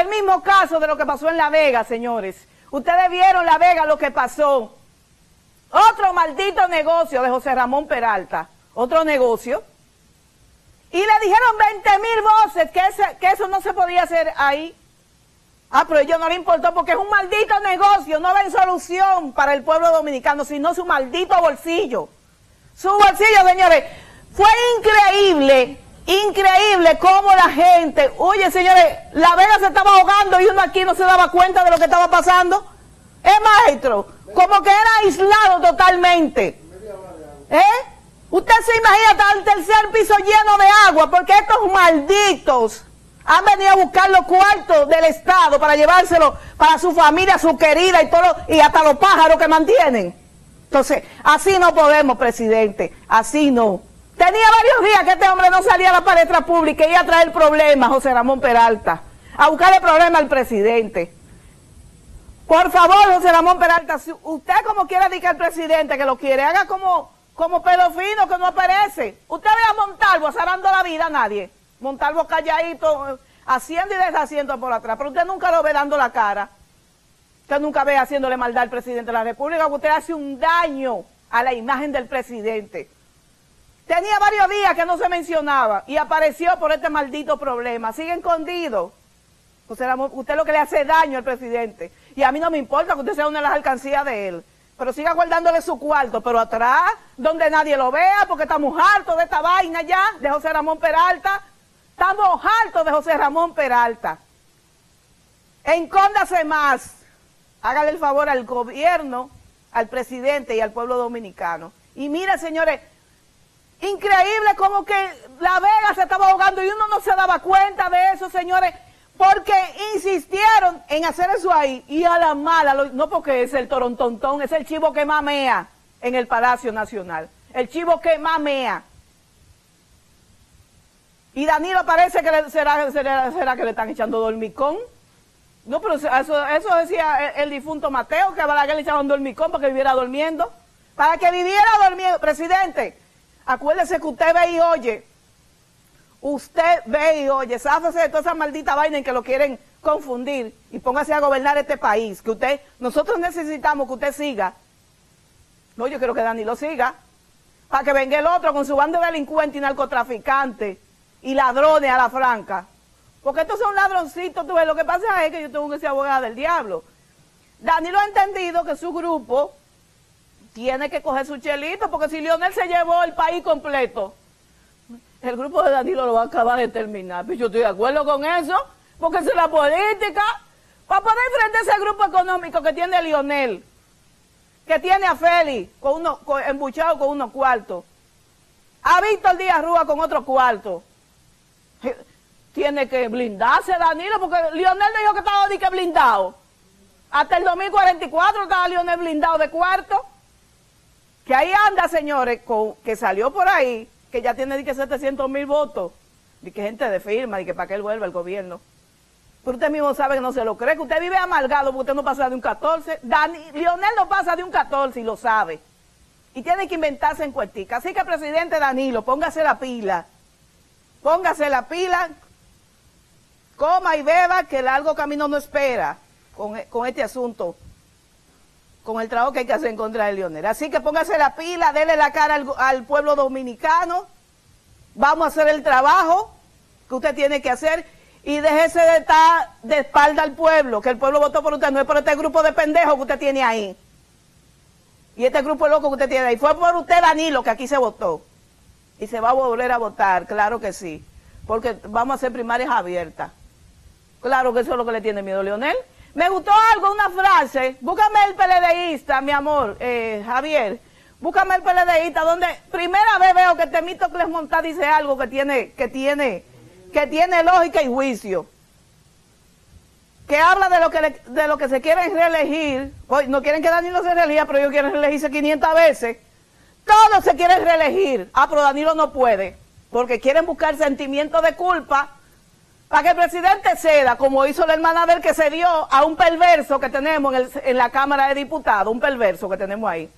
El mismo caso de lo que pasó en La Vega, señores. Ustedes vieron La Vega lo que pasó. Otro maldito negocio de José Ramón Peralta. Otro negocio. Y le dijeron 20 mil voces que, eso no se podía hacer ahí. Ah, pero a ellos no le importó porque es un maldito negocio, no ven solución para el pueblo dominicano, sino su maldito bolsillo. Su bolsillo, señores. Fue increíble, increíble cómo la gente, oye, señores, la vega se estaba ahogando y uno aquí no se daba cuenta de lo que estaba pasando. Es maestro, como que era aislado totalmente. ¿Eh? Usted se imagina hasta el tercer piso lleno de agua, porque estos malditos han venido a buscar los cuartos del Estado para llevárselo para su familia, su querida y todo, y hasta los pájaros que mantienen. Entonces, así no podemos, presidente, así no. Tenía varios días que este hombre no salía a la palestra pública y iba a traer problemas, José Ramón Peralta, a buscarle problemas al presidente. Por favor, José Ramón Peralta, usted como quiera decir al presidente que lo quiere, haga como, como pelo fino que no aparece. Usted ve a Montalvo azarando la vida a nadie. Montalvo calladito, haciendo y deshaciendo por atrás, pero usted nunca lo ve dando la cara. Usted nunca ve haciéndole maldad al presidente de la República, porque usted hace un daño a la imagen del presidente. Tenía varios días que no se mencionaba y apareció por este maldito problema. Sigue escondido. Usted, usted lo que le hace daño al presidente. Y a mí no me importa que usted sea una de las alcancías de él. Pero siga guardándole su cuarto, pero atrás, donde nadie lo vea, porque estamos hartos de esta vaina ya, de José Ramón Peralta. Estamos hartos de José Ramón Peralta. Encóndase más hágale el favor al gobierno, al presidente y al pueblo dominicano. Y mira, señores, increíble como que la Vega se estaba ahogando y uno no se daba cuenta de eso, señores, porque insistieron en hacer eso ahí y a la mala, no porque es el torontontón, es el chivo que mamea en el Palacio Nacional, el chivo que mamea. Y Danilo parece que será, será, que le están echando dormicón. No, pero eso, eso decía el, difunto Mateo, que a Balaguer le echaban dormicón para que viviera durmiendo. Para que viviera durmiendo. Presidente, acuérdese que usted ve y oye. Usted ve y oye. Sáfese de toda esa maldita vaina en que lo quieren confundir y póngase a gobernar este país. Que usted, nosotros necesitamos que usted siga. No, yo quiero que Dani lo siga. Para que venga el otro con su bando de delincuentes y narcotraficantes y ladrones a la franca. Porque estos son ladroncitos, tú ves, lo que pasa es que yo tengo que ser abogada del diablo. Danilo ha entendido que su grupo tiene que coger su chelito, porque si Lionel se llevó el país completo, el grupo de Danilo lo va a acabar de terminar. Pues yo estoy de acuerdo con eso, porque es la política. Para poder enfrentar ese grupo económico que tiene Lionel, que tiene a Félix con uno, embuchado con unos cuartos, a Víctor Díaz Rúa con otro cuarto tiene que blindarse Danilo, porque Lionel dijo que estaba blindado. Hasta el 2044 estaba Lionel blindado de cuarto. Que ahí anda, señores, con, que salió por ahí, que ya tiene que 700 mil votos. Y que gente de firma, y que para que él vuelva el gobierno. Pero usted mismo sabe que no se lo cree, que usted vive amargado porque usted no pasa de un 14. Dani, Lionel no pasa de un 14 y lo sabe. Y tiene que inventarse en cuartica. Así que, presidente Danilo, póngase la pila. Póngase la pila coma y beba, que largo camino no espera con, este asunto, con el trabajo que hay que hacer en contra de Leonel. Así que póngase la pila, dele la cara al, pueblo dominicano, vamos a hacer el trabajo que usted tiene que hacer y déjese de estar de espalda al pueblo, que el pueblo votó por usted, no es por este grupo de pendejos que usted tiene ahí. Y este grupo loco que usted tiene ahí. Fue por usted, Danilo, que aquí se votó. Y se va a volver a votar, claro que sí. Porque vamos a hacer primarias abiertas. Claro que eso es lo que le tiene miedo Leonel. Me gustó algo, una frase. Búscame el PLDista, mi amor, eh, Javier. Búscame el PLDista, donde primera vez veo que Temito Montá dice algo que tiene, que tiene, que tiene lógica y juicio. Que habla de lo que, de lo que se quieren reelegir. Hoy no quieren que Danilo se reelija, pero ellos quieren reelegirse 500 veces. Todos se quieren reelegir. Ah, pero Danilo no puede. Porque quieren buscar sentimiento de culpa para que el presidente ceda, como hizo la hermana del que se dio a un perverso que tenemos en, la Cámara de Diputados, un perverso que tenemos ahí,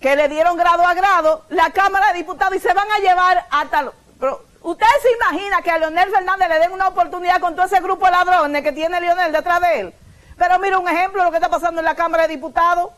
que le dieron grado a grado la Cámara de Diputados y se van a llevar hasta... Pero ¿Usted se imagina que a Leonel Fernández le den una oportunidad con todo ese grupo de ladrones que tiene Leonel detrás de él? Pero mira un ejemplo de lo que está pasando en la Cámara de Diputados.